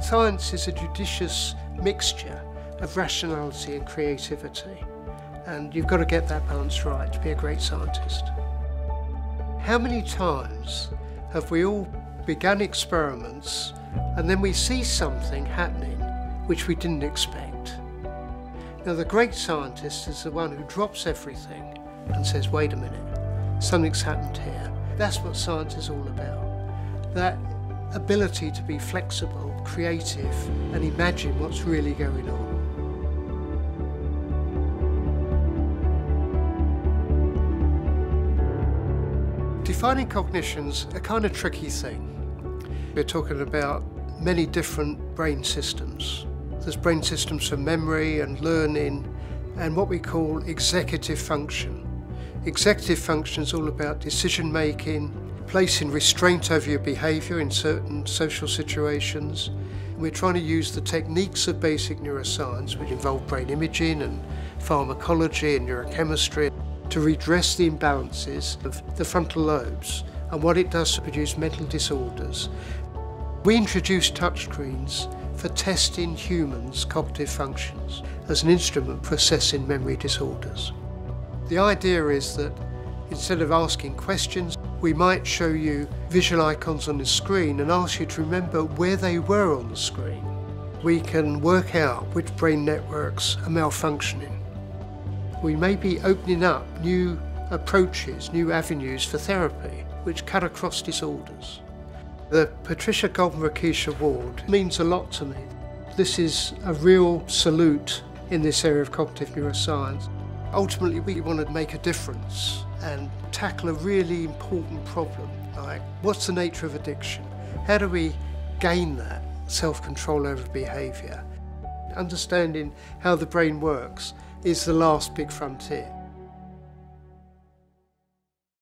Science is a judicious mixture of rationality and creativity, and you've got to get that balance right to be a great scientist. How many times have we all begun experiments and then we see something happening which we didn't expect? Now, the great scientist is the one who drops everything and says, wait a minute, something's happened here. That's what science is all about. That ability to be flexible, creative, and imagine what's really going on. Defining cognition's a kind of tricky thing. We're talking about many different brain systems. There's brain systems for memory and learning and what we call executive function. Executive function is all about decision making, placing restraint over your behaviour in certain social situations. We're trying to use the techniques of basic neuroscience, which involve brain imaging and pharmacology and neurochemistry, to redress the imbalances of the frontal lobes and what it does to produce mental disorders. We introduced touchscreens for testing humans' cognitive functions as an instrument for assessing memory disorders. The idea is that instead of asking questions, we might show you visual icons on the screen and ask you to remember where they were on the screen. We can work out which brain networks are malfunctioning. We may be opening up new approaches, new avenues for therapy, which cut across disorders. The Patricia Goldman Rakic Award means a lot to me. This is a real salute in this area of cognitive neuroscience. Ultimately, we want to make a difference and tackle a really important problem like what's the nature of addiction? How do we gain that self control over behaviour? Understanding how the brain works is the last big frontier.